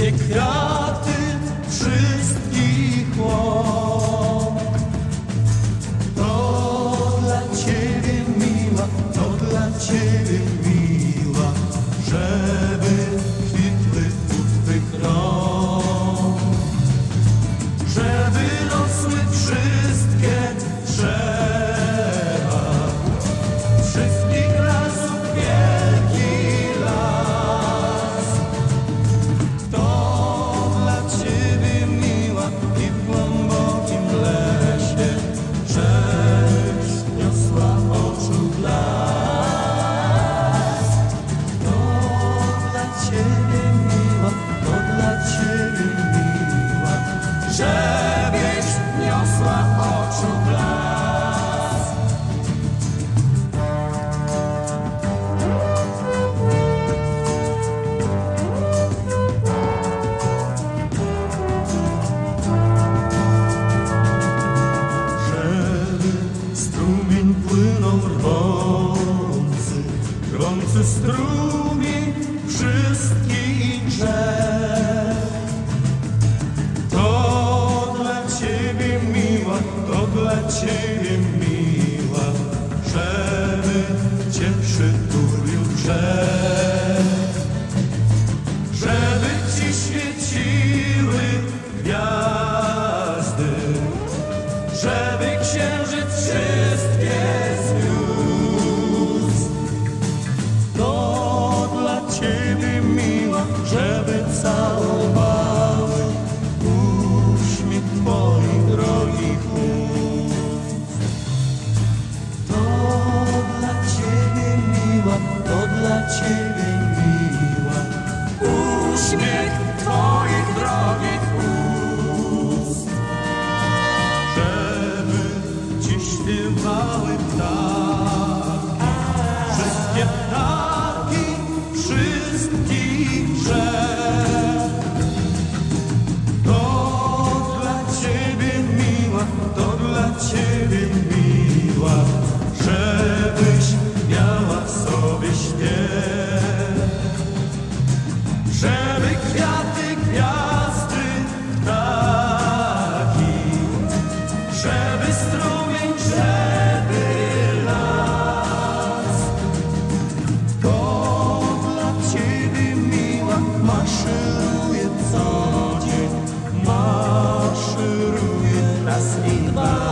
nie kraty wszystkich łąk. To dla Ciebie miła, to dla Ciebie miła. strumień wszystkich drzew. taki wszystkich grzech. To dla Ciebie miła, to dla Ciebie miła, żebyś miała w sobie śpiew. Żeby kwiaty, gwiazdy, ptaki, żeby strumień drzew. goodbye.